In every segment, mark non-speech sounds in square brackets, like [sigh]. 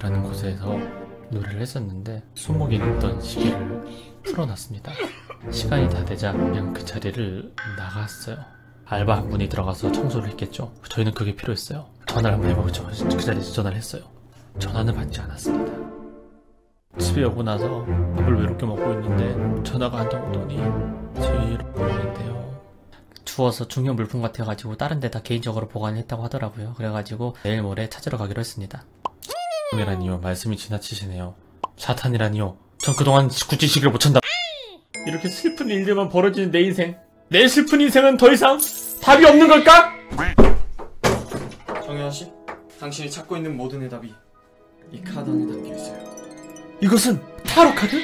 라는 곳에서 노래를 했었는데 수목이 있던 시기를 풀어놨습니다. 시간이 다 되자 그냥 그 자리를 나갔어요. 알바 한 분이 들어가서 청소를 했겠죠. 저희는 그게 필요했어요. 전화를 한번 해보죠. 그 자리에서 전화를 했어요. 전화는 받지 않았습니다. 집에 오고 나서 밥을 외롭게 먹고 있는데 전화가 한 통 오더니 저희 부모인데요. 추워서 중형 물품 같아가지고 다른 데다 개인적으로 보관했다고 하더라고요. 그래가지고 내일 모레 찾으러 가기로 했습니다. 이라니요 말씀이 지나치시네요. 사탄이라니요. 전 그동안 굳이 시기를 못 찬다. 이렇게 슬픈 일들만 벌어지는 내 인생. 내 슬픈 인생은 더 이상 답이 없는 걸까? 정현 씨, 당신이 찾고 있는 모든 해답이 이 카드 안에 담겨 있어요. 이것은 타로 카드?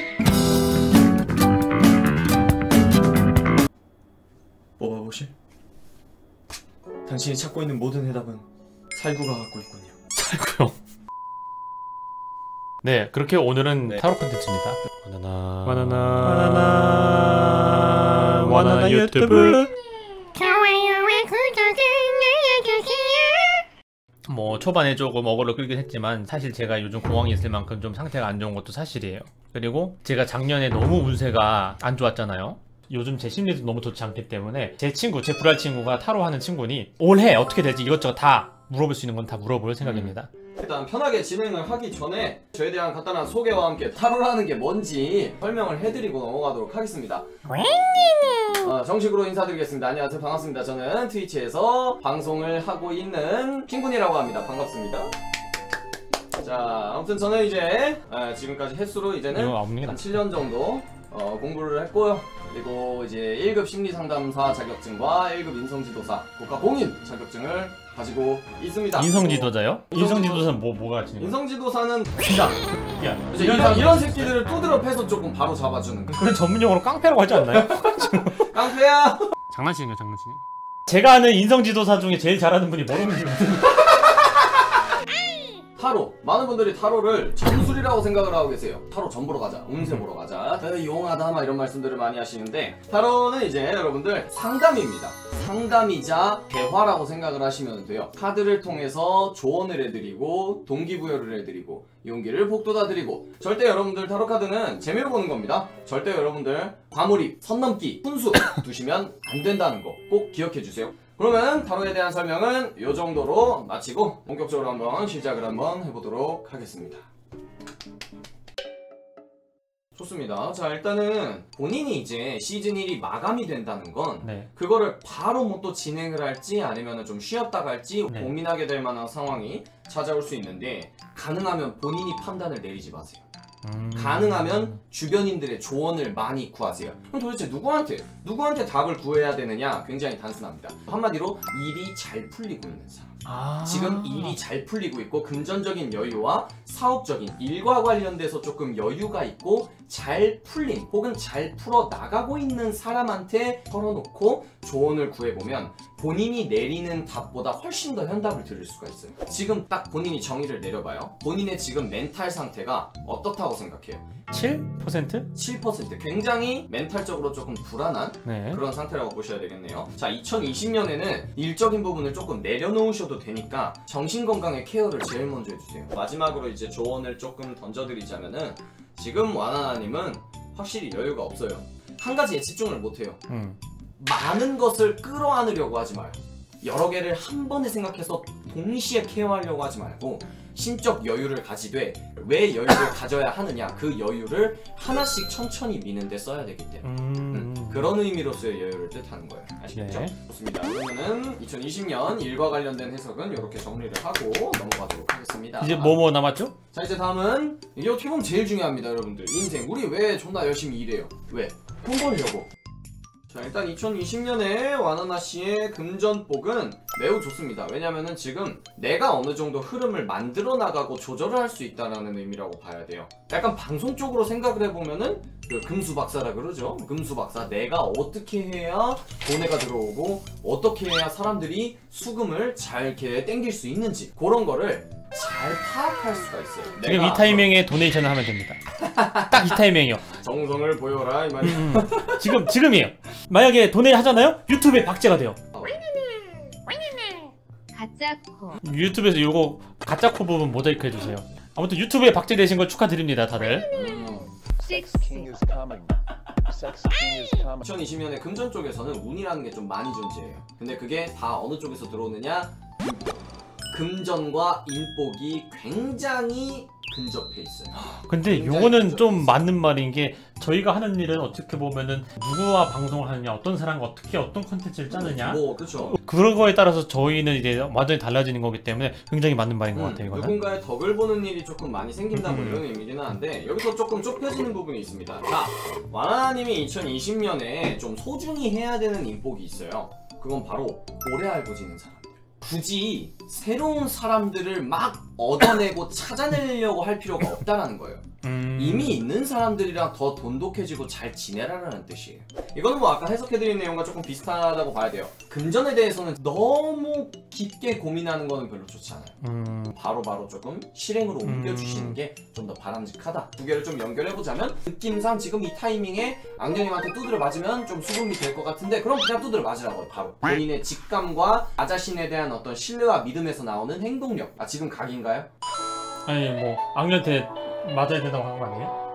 뽑아보실? 당신이 찾고 있는 모든 해답은 살구가 갖고 있군요. 살고요. 네, 그렇게 오늘은 네. 타로 컨텐츠입니다. 바나나 바나나 바나나 바나나 유튜브. 뭐 초반에 조금 어그로 끌긴 했지만 사실 제가 요즘 공황이 있을 만큼 좀 상태가 안 좋은 것도 사실이에요. 그리고 제가 작년에 너무 운세가 안 좋았잖아요. 요즘 제 심리도 너무 좋지 않기 때문에 제 친구, 제 불알 친구가 타로 하는 친구니 올해 어떻게 될지 이것저것 다 물어볼 수 있는 건 다 물어볼 생각입니다. 일단 편하게 진행을 하기 전에 저에 대한 간단한 소개와 함께 타로라는 게 뭔지 설명을 해드리고 넘어가도록 하겠습니다. 어, 정식으로 인사드리겠습니다. 안녕하세요. 반갑습니다. 저는 트위치에서 방송을 하고 있는 핑군이라고 합니다. 반갑습니다. 자, 아무튼 저는 이제 아, 지금까지 횟수로 이제는 이거 없는 게 한 낫지. 7년 정도 어, 공부를 했고요. 그리고 이제 1급 심리상담사 자격증과 1급 인성지도사 국가공인 자격증을 가지고 있습니다. 인성 지도자요? 인성 지도- 인성지도자는 뭐 뭐가 지금? 인성 지도사는 진짜 야, 이런, 이런 새끼들을 두드려 패서 조금 바로 잡아주는 거. 그런 전문 용어로 깡패라고 하지 않나요? [laughs] 깡패야! 장난치는 거 장난치는 거. 제가 아는 인성 지도사 중에 제일 잘하는 분이 뭐라는 줄 [laughs] 타로 많은 분들이 타로를 점술이라고 생각을 하고 계세요. 타로 점 보러 가자 운세 보러 가자. 에, 용하다 막 이런 말씀들을 많이 하시는데 타로는 이제 여러분들 상담입니다. 상담이자 대화라고 생각을 하시면 돼요. 카드를 통해서 조언을 해드리고 동기부여를 해드리고 용기를 북돋아 드리고. 절대 여러분들 타로 카드는 재미로 보는 겁니다. 절대 여러분들 과몰입 선 넘기 훈수 [coughs] 두시면 안 된다는 거 꼭 기억해 주세요 그러면 타로에 대한 설명은 이 정도로 마치고 본격적으로 한번 시작을 한번 해보도록 하겠습니다. 좋습니다. 자 일단은 본인이 이제 시즌 1이 마감이 된다는 건 네. 그거를 바로 뭐 또 진행을 할지 아니면 좀 쉬었다가 할지 네. 고민하게 될 만한 상황이 찾아올 수 있는데 가능하면 본인이 판단을 내리지 마세요. 음... 가능하면 주변인들의 조언을 많이 구하세요. 그럼 도대체 누구한테 누구한테 답을 구해야 되느냐? 굉장히 단순합니다. 한마디로 일이 잘 풀리고 있는 사람. 아... 지금 일이 잘 풀리고 있고 금전적인 여유와 사업적인 일과 관련돼서 조금 여유가 있고 잘 풀린 혹은 잘 풀어 나가고 있는 사람한테 털어놓고 조언을 구해보면 본인이 내리는 답보다 훨씬 더 현답을 들을 수가 있어요. 지금 딱 본인이 정의를 내려봐요. 본인의 지금 멘탈 상태가 어떻다고 생각해요? 7%? 7% 굉장히 멘탈적으로 조금 불안한 네. 그런 상태라고 보셔야 되겠네요. 자, 2020년에는 일적인 부분을 조금 내려놓으셔도 되니까 정신 건강의 케어를 제일 먼저 해주세요. 마지막으로 이제 조언을 조금 던져드리자면은 지금 와나나님은 확실히 여유가 없어요. 한 가지에 집중을 못해요. 음. 많은 것을 끌어안으려고 하지 마요. 여러 개를 한 번에 생각해서 동시에 케어하려고 하지 말고 심적 여유를 가지되 왜 여유를 가져야 하느냐 그 여유를 하나씩 천천히 미는데 써야 되기 때문에 음... 음, 그런 의미로서의 여유를 뜻하는 거예요. 아시겠죠? 네. 좋습니다. 그러면은 2020년 일과 관련된 해석은 이렇게 정리를 하고 넘어가도록 하겠습니다. 이제 뭐뭐 남았죠? 자 이제 다음은 이게 어떻게 보면 제일 중요합니다, 여러분들. 인생 우리 왜 존나 열심히 일해요? 왜? 돈 벌려고. 자 일단 2020년에 와나나 씨의 금전복은 매우 좋습니다. 왜냐면은 지금 내가 어느 정도 흐름을 만들어 나가고 조절을 할 수 있다라는 의미라고 봐야 돼요. 약간 방송 쪽으로 생각을 해보면은 그 금수 박사라 그러죠. 금수 박사 내가 어떻게 해야 돈에가 들어오고 어떻게 해야 사람들이 수금을 잘 이렇게 땡길 수 있는지 그런 거를 잘 파악할 수가 있어요. 지금 이 타이밍에 도네이션을 하면 됩니다. [laughs] 딱 이 타이밍이요. 정성을 보여라 이 말이. 음, 지금 지금이에요. 만약에 도네 하잖아요? 유튜브에 박제가 돼요. 가짜 코. 유튜브에서 요거 가짜 코 부분 모자이크 해주세요. 아무튼 유튜브에 박제되신 걸 축하드립니다, 다들. 음. Sex king is coming. Sex king is coming. 2020년에 금전 쪽에서는 운이라는 게 좀 많이 존재해요. 근데 그게 다 어느 쪽에서 들어오느냐? 금전과 인복이 굉장히 근접해 있어요. 근데 요거는 좀. 맞는 말인 게 저희가 하는 일은 어떻게 보면은 누구와 방송을 하느냐, 어떤 사람과 어떻게 어떤 컨텐츠를 짜느냐 뭐 그렇죠. 그런 거에 따라서 저희는 이제 완전히 달라지는 거기 때문에 굉장히 맞는 말인 것 음, 같아요, 이거는. 누군가의 덕을 보는 일이 조금 많이 생긴다 뭐 음. 이런 의미긴 한데 여기서 조금 좁혀지는 부분이 있습니다. 자, 와나님이 2020년에 좀 소중히 해야 되는 인복이 있어요. 그건 바로 오래 알고 지는 사람들. 굳이 새로운 사람들을 막 얻어내고 찾아내려고 할 필요가 없다라는 거예요. 음... 이미 있는 사람들이랑 더 돈독해지고 잘 지내라라는 뜻이에요. 이거는 뭐 아까 해석해드린 내용과 조금 비슷하다고 봐야 돼요. 금전에 대해서는 너무 깊게 고민하는 거는 별로 좋지 않아요. 음... 바로바로 조금 실행으로 옮겨주시는 음. 게좀 더 바람직하다. 두 개를 좀 연결해보자면 느낌상 지금 이 타이밍에 앙령님한테 두드려 맞으면 좀 수긍이 될 것 같은데 그럼 그냥 두드려 맞으라고요 바로. 본인의 직감과 나 자신에 대한 어떤 신뢰와 믿음에서 나오는 행동력. 아 지금 각인가요? 아니 뭐 악녀한테 맞아야 된다고 한거 아니에요?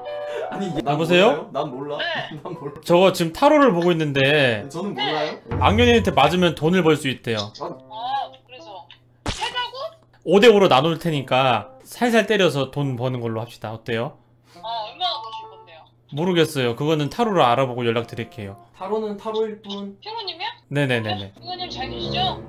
아니 난 여보세요? 몰라요? 난 몰라. [laughs] 난 몰라. 저거 지금 타로를 보고 있는데 저는 몰라요. 악녀한테 맞으면 돈을 벌 수 있대요. 아 그래서 세자고? 5대 5로 나눌 테니까 살살 때려서 돈 버는 걸로 합시다. 어때요? 아 얼마나 버실 건데요? 모르겠어요. 그거는 타로를 알아보고 연락 드릴게요. 타로는 타로일 뿐. 피로님이요? 네네네네. 이거님 잘 계시죠?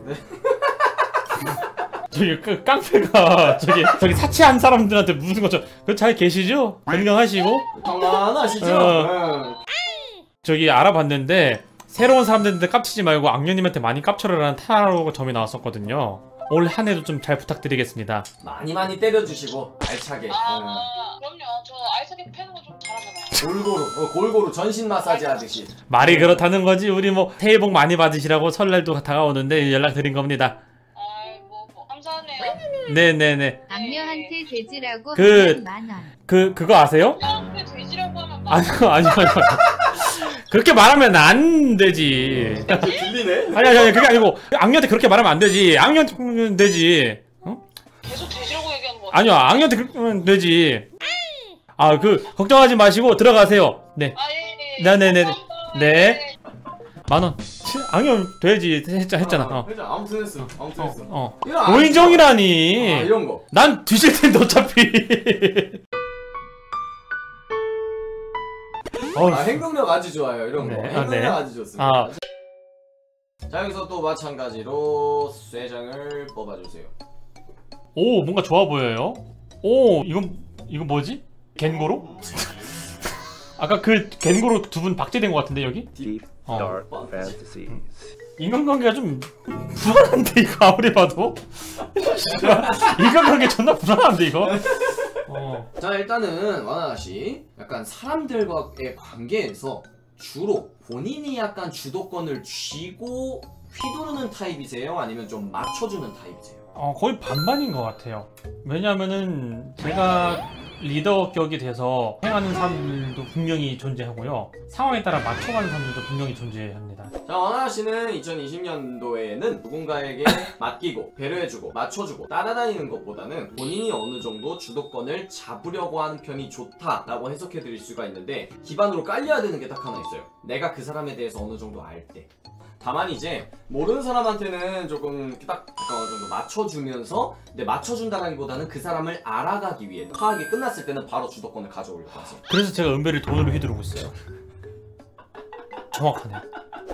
저기 그 깡패가 [laughs] 저기 저기 사치한 사람들한테 무슨 거죠? 그잘 계시죠? 건강하시고 평안하시죠? 어. 응. 저기 알아봤는데 새로운 사람들한테 깝치지 말고 악녀님한테 많이 깝쳐라라는 타로 점이 나왔었거든요. 올 한 해도 좀 잘 부탁드리겠습니다. 많이 많이 때려주시고 알차게. 아 응. 그럼요 저 아이스하게 패는 거 좀 잘하잖아요 골고루 어, 골고루 전신 마사지 하듯이. 말이 그렇다는 거지. 우리 뭐 새해 복 많이 받으시라고 설날도 다가오는데 연락드린 겁니다. 네네네. 악녀한테 돼지라고 그- 하면 만원. 그 그거 아세요? 형한테 돼지라고 하면 막 아니요 아니요 아니요. 그렇게 말하면 안 되지. 들리네? 아니 아니 아니 그게 아니고 악녀한테 그렇게 말하면 안 되지. 악녀한테 되지. 어? 계속 돼지라고 얘기하는 거 아니요 악녀한테 그렇게 하면 되지. 아 그 걱정하지 마시고 들어가세요. 네. 아 예 예 네네네 네. 네. 만 원. 치, 악녀 돼지 했자, 했잖아. 어. 했잖아. 아무튼 했어. 아무튼 했어. 어. 이런 안 오인정이라니. 아, 이런 거. 난 뒤질 텐데 어차피. [laughs] 아, 행동력 아주 좋아요. 이런 거. 네, 아, 행동력 네. 아주 좋습니다. 아. 자 여기서 또 마찬가지로 쇠장을 뽑아주세요. 오 뭔가 좋아 보여요. 오 이건 이건 뭐지? 겐고로? [laughs] 아까 그 겐고로 두 분 박제된 것 같은데 여기? 어. Dark fantasies. 인간관계가 좀 불안한데 이거 아무리 봐도 [laughs] 인간관계 존나 불안한데 이거. 어. 자 일단은 와나나 씨 약간 사람들과의 관계에서 주로 본인이 약간 주도권을 쥐고 휘두르는 타입이세요? 아니면 좀 맞춰주는 타입이세요? 어, 거의 반반인 것 같아요. 왜냐면은 제가 리더 격이 돼서 행하는 사람들도 분명히 존재하고요. 상황에 따라 맞춰가는 사람들도 분명히 존재합니다. 자 와나나 씨는 2020년도에는 누군가에게 맡기고 배려해주고 맞춰주고 따라다니는 것보다는 본인이 어느 정도 주도권을 잡으려고 하는 편이 좋다라고 해석해드릴 수가 있는데 기반으로 깔려야 되는 게 딱 하나 있어요. 내가 그 사람에 대해서 어느 정도 알 때. 다만 이제 모르는 사람한테는 조금 딱 어느 정도 맞춰주면서 근데 맞춰준다라기보다는 그 사람을 알아가기 위해 파악이 끝났을 때는 바로 주도권을 가져오려고 하세요. 그래서 제가 은별을 돈으로 휘두르고 있어요. 정확하네.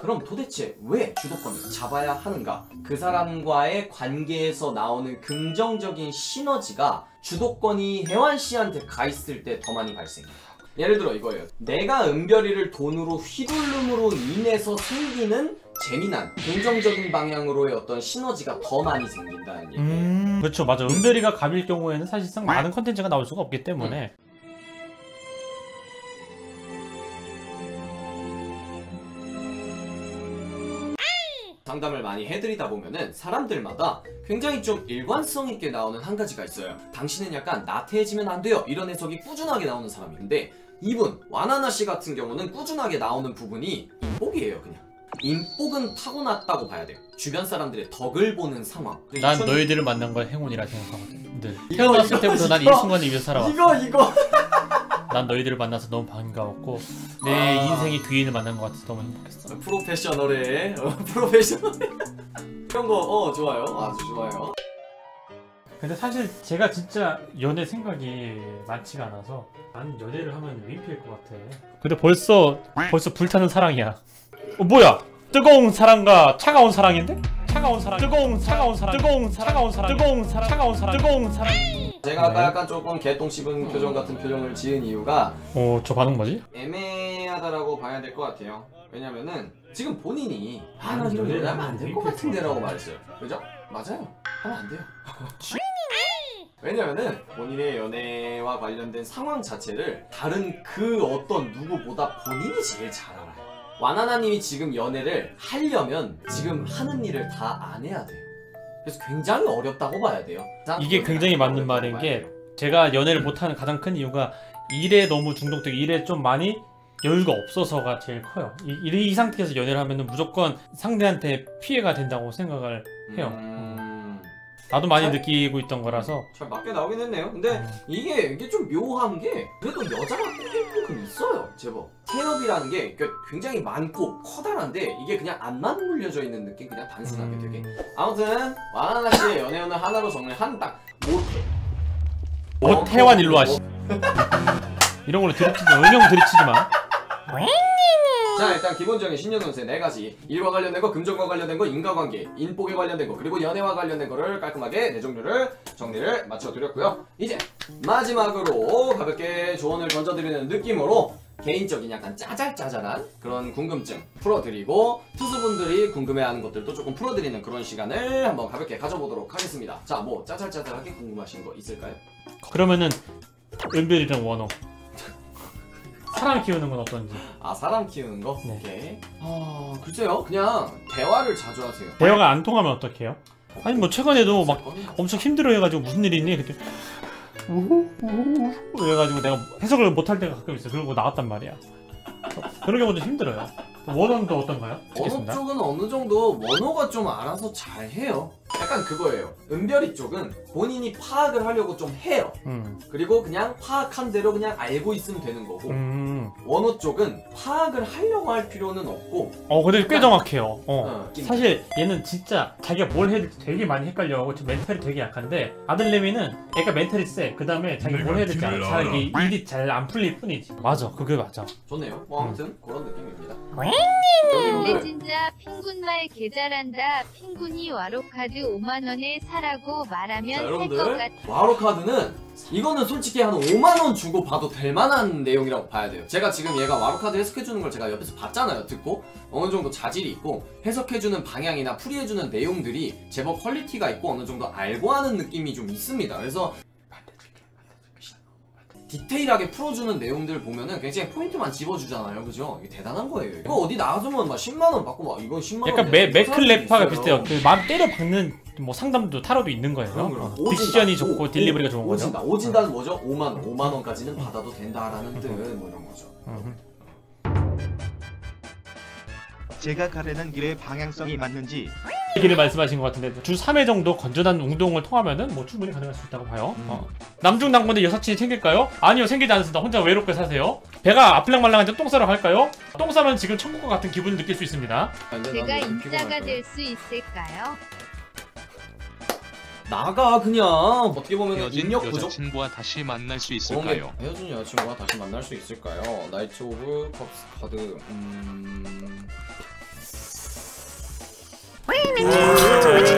그럼 도대체 왜 주도권을 잡아야 하는가? 그 사람과의 관계에서 나오는 긍정적인 시너지가 주도권이 혜완 씨한테 가 있을 때 더 많이 발생해요. 예를 들어 이거예요. 내가 은별이를 돈으로 휘둘름으로 인해서 생기는 재미난 긍정적인 방향으로의 어떤 시너지가 더 많이 생긴다는 얘기예요. 음, 그렇죠. 맞아. 은별이가 갑일 경우에는 사실상 많은 컨텐츠가 나올 수가 없기 때문에 상담을 많이 해드리다 보면은 사람들마다 굉장히 좀 일관성 있게 나오는 한 가지가 있어요. 당신은 약간 나태해지면 안 돼요. 이런 해석이 꾸준하게 나오는 사람인데 이분 와나나 씨 같은 경우는 꾸준하게 나오는 부분이 인복이에요, 그냥. 인복은 타고났다고 봐야 돼요. 주변 사람들의 덕을 보는 상황. 난 이천- 너희들을 만난 걸 행운이라 생각하거든. 늘 태어났을 때부터 난 이. 순간을 위해 살아왔어. 이거 이거 [laughs] 난 너희들을 만나서 너무 반가웠고 내 아. 인생의 귀인을 만난 것 같아서 너무 행복했어. 프로페셔널해. 어, 프로페셔널해. 이런 [laughs] 거 어 좋아요. 아주 좋아요. 근데 사실 제가 진짜 연애 생각이 많지가 않아서 나는 연애를 하면 민폐일 것 같아. 근데 벌써 벌써 불타는 사랑이야. 어 뭐야? 뜨거운 사랑과 차가운 사랑인데? 차가운 사랑, 뜨거운 차가운 사랑, 뜨거운 차가운 사랑, 뜨거운 사랑, 차가운 사랑, 뜨거운 사랑. 제가 아까 네. 약간 조금 개똥 씹은 표정 같은 표정을 지은 이유가 어, 저 반응 뭐지? 애매하다라고 봐야 될 것 같아요. 왜냐면은 지금 본인이 아, 나 음, 이런 연애 하면 안 될 것 같은데라고 말했어요. 그죠? 맞아요. 하면 안 돼요. [laughs] 왜냐면은 본인의 연애와 관련된 상황 자체를 다른 그 어떤 누구보다 본인이 제일 잘 알아요. 와나나님이 지금 연애를 하려면 지금 하는 일을 다 안 해야 돼요. 그래서 굉장히 어렵다고 봐야 돼요. 이게 굉장히 맞는 말인 게. 제가 연애를 못하는 가장 큰 이유가 일에 너무 중독되고 일에 좀 많이 여유가 없어서가 제일 커요. 이, 이, 이 상태에서 연애를 하면 무조건 상대한테 피해가 된다고 생각을 해요. 음... 나도 많이 잘- 느끼고 있던 거라서 잘 맞게 나오긴 했네요. 근데 음. 이게 이게 좀 묘한 게 그래도 여자가 조금 있어요. 제법 태엽이라는 게 그- 굉장히 많고 커다란데 이게 그냥 안만 물려져 있는 느낌 그냥 단순하게 음. 되게. 아무튼 와나나 씨의 연애운을 하나로 정리한 딱 못해. 어, 태완 일로 와시. 이런 걸로 들이치지 마. 은영 들이치지 마. [laughs] 자 일단 기본적인 신년운세 네 가지 일과 관련된 거, 금전과 관련된 거, 인과관계, 인복에 관련된 거, 그리고 연애와 관련된 거를 깔끔하게 네 종류를 정리를 맞춰드렸고요. 이제 마지막으로 가볍게 조언을 던져드리는 느낌으로 개인적인 약간 짜잘짜잘한 그런 궁금증 풀어드리고 투수분들이 궁금해하는 것들도 조금 풀어드리는 그런 시간을 한번 가볍게 가져보도록 하겠습니다. 자 뭐 짜잘짜잘하게 궁금하신 거 있을까요? 그러면은 은별이랑 원호. 사람 키우는 건 어떤지. 아 사람 키우는 거? 네. 오케이. 아 글쎄요 그냥 대화를 자주 하세요. 대화가 안 통하면 어떡해요? 아니 뭐 최근에도 막 어, 엄청 힘들어 해가지고 무슨 일이 있니? 그때 우후 우후 그래가지고 내가 해석을 못할 때가 가끔 있어. 그러고 나왔단 말이야. 그런 경우도 힘들어요. 원호는 어떤가요? 어느 알겠습니다. 쪽은 어느 정도 원호가 좀 알아서 잘 해요. 약간 그거예요. 은별이 쪽은 본인이 파악을 하려고 좀 해요. 음, 그리고 그냥 파악한 대로 그냥 알고 있으면 되는 거고 음, 원호 쪽은 파악을 하려고 할 필요는 없고 어 근데 꽤 정확해요. 어. 어, 사실 얘는 진짜 자기가 뭘 해야 될지 되게 많이 헷갈려하고 좀 멘탈이 되게 약한데 아들내미는 애가 멘탈이 세. 그 다음에 자기가 뭘 해야 될지 알아. 잘 이게 일이 잘 안 풀릴 뿐이지. 맞아, 그게 맞아. 좋네요. 뭐 아무튼 그런 느낌입니다. 원래 여러분들 진짜 핑군말 개잘한다. 핑군이 와로카드 5만원에 사라고 자, 말하면 살 것 여러분들 같아. 와로 카드는 이거는 솔직히 한 5만 원 주고 봐도 될 만한 내용이라고 봐야 돼요. 제가 지금 얘가 와로 카드 해석해 주는 걸 제가 옆에서 봤잖아요. 듣고 어느 정도 자질이 있고 해석해 주는 방향이나 풀이해 주는 내용들이 제법 퀄리티가 있고 어느 정도 알고 하는 느낌이 좀 있습니다. 그래서 디테일하게 풀어주는 내용들 보면은 굉장히 포인트만 집어주잖아요, 그죠? 이게 대단한 거예요. 이거 어디 나가주면 막 10만 원 받고 막 이건 10만 원. 약간 메, 맥클레파가 비슷해요. 그 마음 때려 박는 뭐 상담도 타로도 있는 거예요. 그럼 그럼. 어, 오진다. 오, 좋고 오, 딜리버리가 좋은 거죠. 오진다. 오진다는 뭐죠? 5만 원. 5만 원까지는 받아도 된다라는 뜻, 뭐 이런 거죠. 음. 제가 가려는 길의 방향성이 맞는지 얘기를 말씀하신 것 같은데 주 3회 정도 건전한 운동을 통하면은 뭐 충분히 가능할 수 있다고 봐요. 음. 어. 남중 당군의 여사친이 생길까요? 아니요 생기지 않습니다. 혼자 외롭게 사세요. 배가 아플랑말랑한데 똥 싸러 갈까요? 똥 싸면 지금 천국과 같은 기분을 느낄 수 있습니다. 근데 제가 인자가. 될 수 있을까요? 나가 그냥 어떻게 보면 헤어진 인력 부족 여자친구와 다시 만날 수 있을까요? 헤어진 여자친구와 다시 만날 수 있을까요? 나이트 오브 컵스 카드 음... Raining. Oh,